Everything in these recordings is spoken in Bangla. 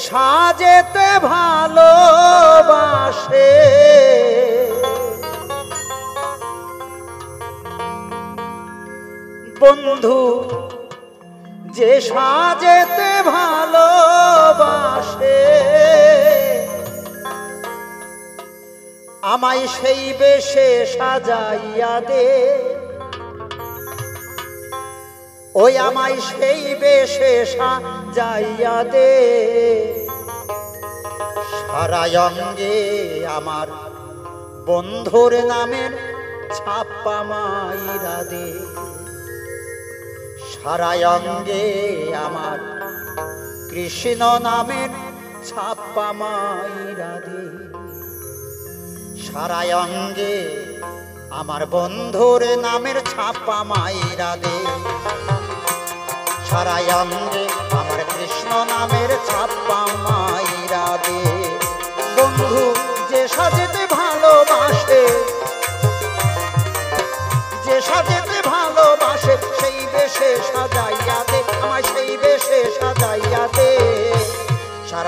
সাজেতে ভালোবাসে। বন্ধু, যে সাজেতে ভালোবাসে, আমায় সেই বেশে সাজাইয়া দে। ওই আমায় সেই বেশে সাজাইয়া দে সারা অঙ্গে আমার বন্ধুর নামের ছাপ্পা মাইরা দে। সারা অঙ্গে আমার কৃষ্ণ নামের ছাপ্পা মাইরা দে। সারা অঙ্গে আমার বন্ধুর নামের ছাপ্পা মাইরা দে। সারা অঙ্গে আমার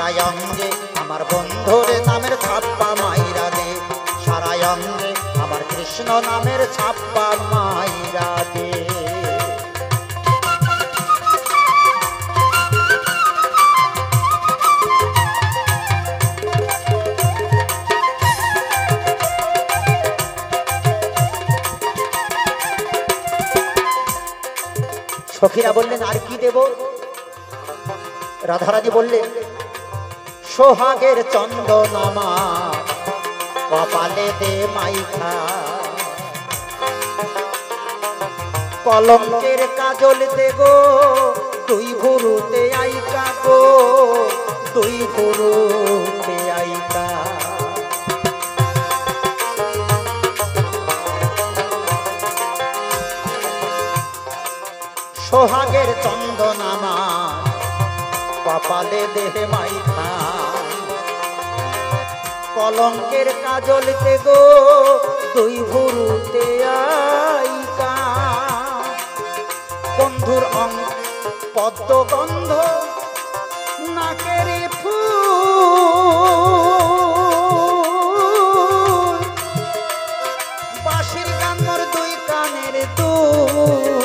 সারা অঙ্গে আমার বন্ধুর নামের ছাপ্পা মাইরা দে। সারা অঙ্গে আমার কৃষ্ণ নামের ছাপ্পা মাইরা দে। সখীরা বললেন, আর কি দেব? রাধারানী বললেন সোহাগের চন্দনামা কপালে দে মাইখা। কলঙ্কের কাজল দে গো তুই ভুরুতে আইকা গো তুই ভুরুতে আইকা। সোহাগের চন্দনামা কপালে দেহে মাইখা। কলঙ্কের কাজলতে গো, দুই ভুরুতে আইকা বন্ধুর অং পদ্ম গন্ধ নাকের ফুল। বাঁশির গান দুই কানের দুল।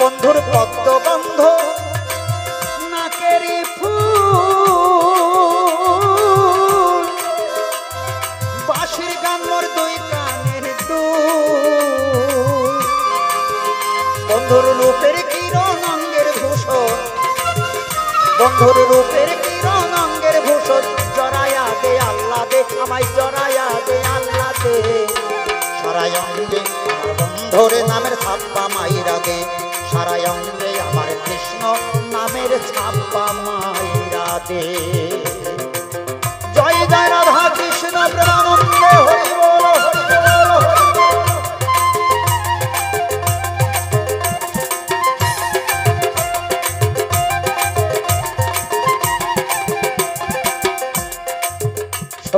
বন্ধুর পদ্ম বন্ধুর রূপের কিরণ অঙ্গের ভূষণ। বন্ধুর রূপের কিরণ অঙ্গের ভূষণ। জরায়া দে আল্লাহ দে আমায় জরায়া দে আল্লাহ দে সারাই অঙ্গে বন্ধুর নামের ছাপ্পা মাইরা দে। সারাই অঙ্গে আমার কৃষ্ণ নামের ছাপ্পা মাইরা দে। জয় জয় রাধা কৃষ্ণ প্রেমানন্দে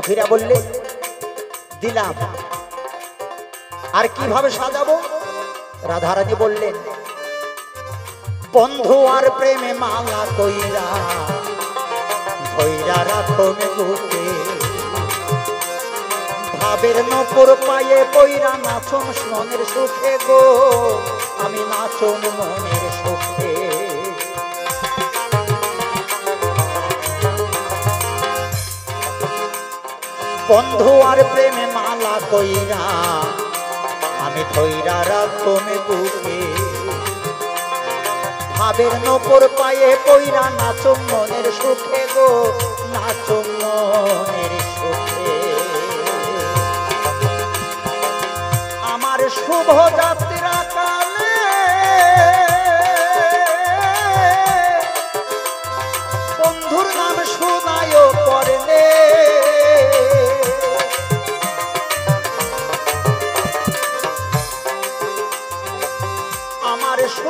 সখীরা বললে, দিলাম। আর কীভাবে সাজাবো? রাধারানী বললেন, বন্ধু আর প্রেমে মালা কইরা ধৈরা রাখো বুকে। ভাবের নপুর পায়ে পইরা নাচন মনের সুখে গো, আমি নাচন মনের সুখে বন্ধু আর প্রেমে মালা কইরা, আমি থইরা রাগ তুমি বুকে ভাবের নপর পায়ে পইরা নাচো মনের সুখে গো।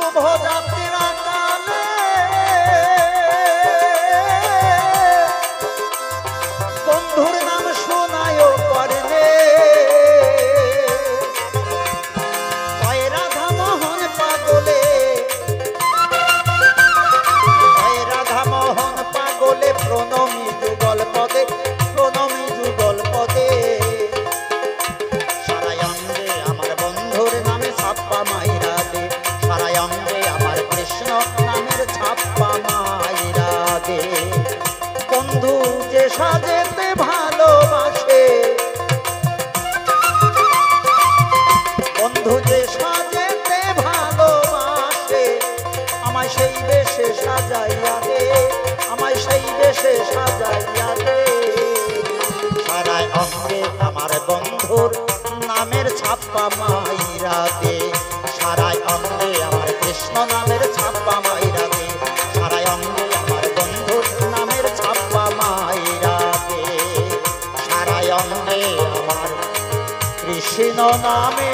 শুভ যাত্রা সেই বেশে সাজাইয়া দে আমায় সেই বেশে সাজাইয়া দে সারায় অঙ্গে আমার বন্ধুর নামের ছাপ্পা মাইরা দে। সারায় অঙ্গে আমার কৃষ্ণ নামের ছাপ্পা মাইরা দে। সারায় অঙ্গে আমার বন্ধুর নামের ছাপ্পা মাইরা দে। সারায় অঙ্গে আমার কৃষ্ণ নামে